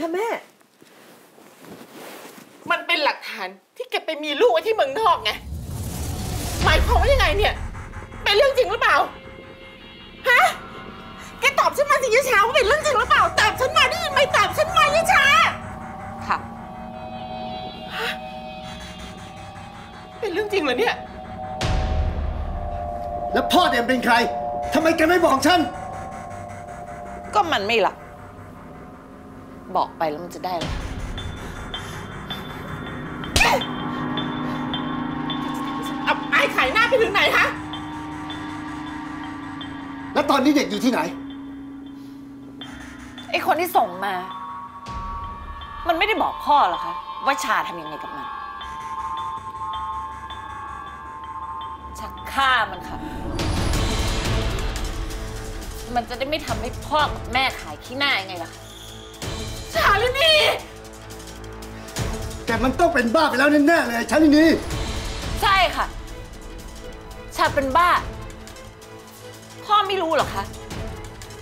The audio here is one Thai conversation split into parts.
คะแม่ มันเป็นหลักฐานที่แกไปมีลูกไว้ที่เมืองนอกไง หมายความว่ายังไงเนี่ย เป็นเรื่องจริงหรือเปล่า ฮะ แกตอบฉันมาสิยะชาว่าเป็นเรื่องจริงหรือเปล่า ตอบฉันมาได้ยินไหมตอบฉันมายะชา ค่ะ เป็นเรื่องจริงเหรอเนี่ย แล้วพ่อเด่นเป็นใคร ทำไมแกไม่บอกฉัน ก็มันไม่รับ บอกไปแล้วมันจะได้อะไรอับอายขายหน้าไปถึงไหนฮะ แล้วตอนนี้เด็กอยู่ที่ไหน ไอคนที่ส่งมา มันไม่ได้บอกพ่อเหรอคะ ว่าชาทำยังไงกับมันชักฆ่ามันค่ะ มันจะได้ไม่ทำให้พ่อกับแม่ขายขี้หน้ายังไงล่ะคะชาลินีแกมันต้องเป็นบ้าไปแล้วแน่ๆเลยฉันนี่ใช่ค่ะ ชาเป็นบ้า พ่อไม่รู้เหรอคะ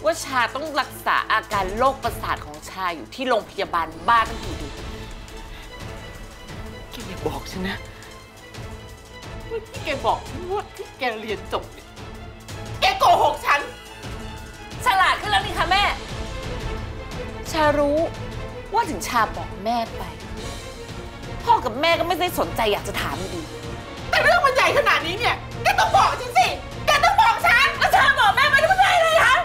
ว่าชาต้องรักษาอาการโรคประสาทของชาอยู่ที่โรงพยาบาลบ้าตั้งกี่เดือนแกอย่าบอกฉันนะว่าที่แกบอกฉันว่าที่แกเรียนจบเนี่ยแกโกหกฉัน ฉลาดขึ้นแล้วนี่คะแม่ ชารู้ ว่าถึงชาบอกแม่ไป พ่อกับแม่ก็ไม่ได้สนใจอยากจะถามอยู่ดี แต่เรื่องมันใหญ่ขนาดนี้เนี่ยแกต้องบอกฉันสิแกต้องบอกฉันแล้วชาบอกแม่ไปทำไมเลยคะ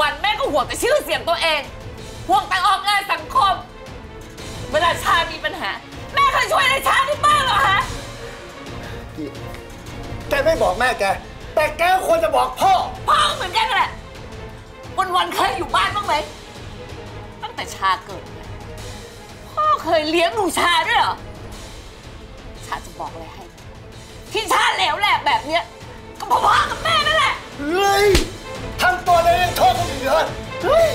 วันๆแม่ก็ห่วงแต่ชื่อเสียงตัวเองห่วงแต่ออกงานสังคม เวลาชามีปัญหา แม่เคยช่วยอะไรชาได้บ้างเหรอคะนี่แกไม่บอกแม่แก แต่แกควรจะบอกพ่อ พ่อก็เหมือนกันแหละวันๆเคยอยู่บ้านบ้างไหม ตั้งแต่ชาเกิดพ่อเคยเลี้ยงหนูชาด้วยเหรอ ชาจะบอกอะไรให้ ที่ชาเหลวแหลกแบบเนี้ยก็เพราะพ่อกับแม่นั่นแหละ เฮ้ยทำตัวเลยโทษคนอื่นเหรอเฮ้ย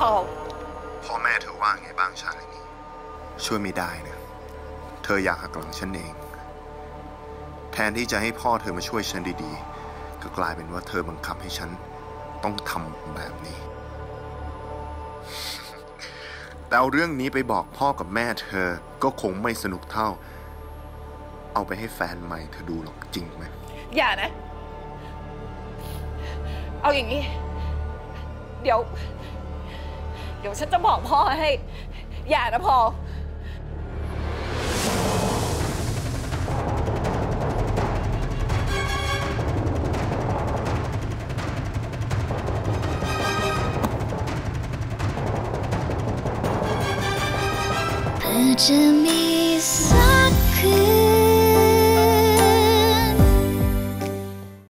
พ่อพ่อแม่เธอว่าไงบ้างชาลินีช่วยไม่ได้นะ เธออยากหักหลังฉันเอง แทนที่จะให้พ่อเธอมาช่วยฉันดีๆ ก็กลายเป็นว่าเธอบังคับให้ฉันต้องทำแบบนี้ แต่เอาเรื่องนี้ไปบอกพ่อกับแม่เธอก็คงไม่สนุกเท่า เอาไปให้แฟนใหม่เธอดูหรอกจริงไหม อย่านะ เอาอย่างนี้ เดี๋ยว เดี๋ยวฉันจะบอกพ่อให้ อย่านะพ่อจะมีสั